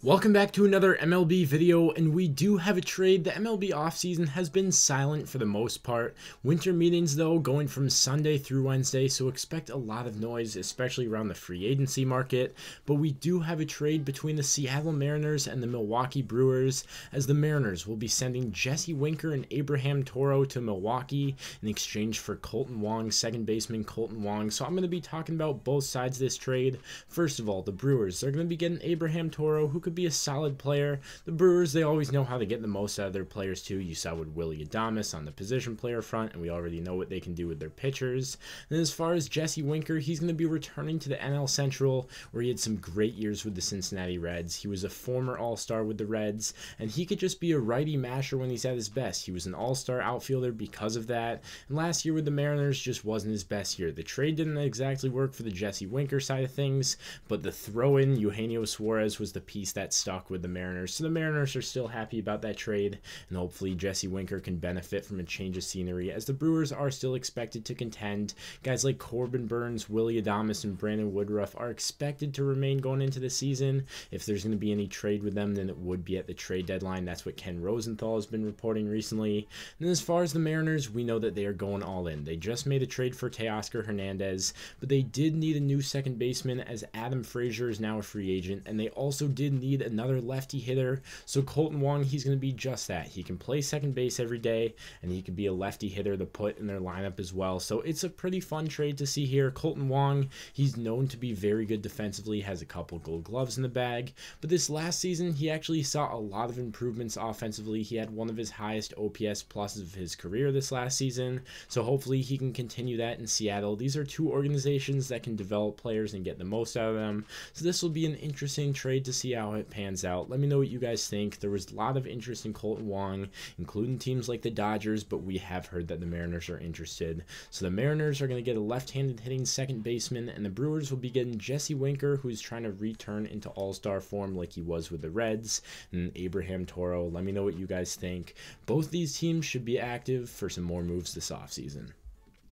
Welcome back to another MLB video, and we do have a trade. The MLB offseason has been silent for the most part. Winter meetings, though, going from Sunday through Wednesday, so expect a lot of noise, especially around the free agency market. But we do have a trade between the Seattle Mariners and the Milwaukee Brewers, as the Mariners will be sending Jesse Winker and Abraham Toro to Milwaukee in exchange for Kolten Wong, second baseman Kolten Wong. So I'm going to be talking about both sides of this trade. First of all, the Brewers, they're going to be getting Abraham Toro, who could be a solid player. The Brewers, they always know how to get the most out of their players, too. You saw with Willie Adames on the position player front, and we already know what they can do with their pitchers. And as far as Jesse Winker, he's going to be returning to the NL Central, where he had some great years with the Cincinnati Reds. He was a former All Star with the Reds, and he could just be a righty masher when he's at his best. He was an All Star outfielder because of that. And last year with the Mariners just wasn't his best year. The trade didn't exactly work for the Jesse Winker side of things, but the throw in Eugenio Suarez was the piece that stuck with the Mariners. So the Mariners are still happy about that trade, and hopefully Jesse Winker can benefit from a change of scenery as the Brewers are still expected to contend. Guys like Corbin Burnes, Willie Adames, and Brandon Woodruff are expected to remain going into the season. If there's going to be any trade with them, then it would be at the trade deadline. That's what Ken Rosenthal has been reporting recently. And as far as the Mariners, we know that they are going all in. They just made a trade for Teoscar Hernandez, but they did need a new second baseman as Adam Frazier is now a free agent, and they also did need another another lefty hitter. So Kolten Wong, he's going to be just that. He can play second base every day, and he can be a lefty hitter to put in their lineup as well. So it's a pretty fun trade to see here. Kolten Wong, he's known to be very good defensively, has a couple gold gloves in the bag. But this last season, he actually saw a lot of improvements offensively. He had one of his highest OPS pluses of his career this last season. So hopefully he can continue that in Seattle. These are two organizations that can develop players and get the most out of them. So this will be an interesting trade to see how it pans out. Let me know what you guys think. There was a lot of interest in Kolten Wong, including teams like the Dodgers, but we have heard that the Mariners are interested. So the Mariners are going to get a left-handed hitting second baseman, and the Brewers will be getting Jesse Winker, who's trying to return into all-star form like he was with the Reds, and Abraham Toro. Let me know what you guys think. Both these teams should be active for some more moves this offseason.